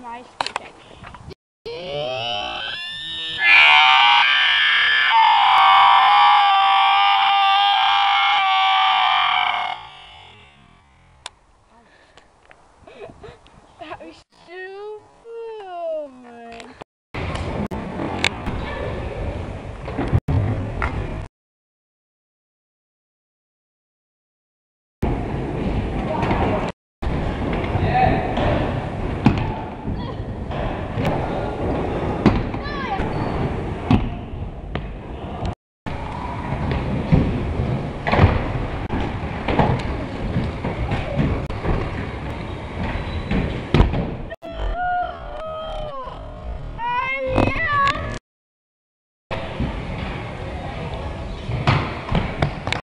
Nice. Okay.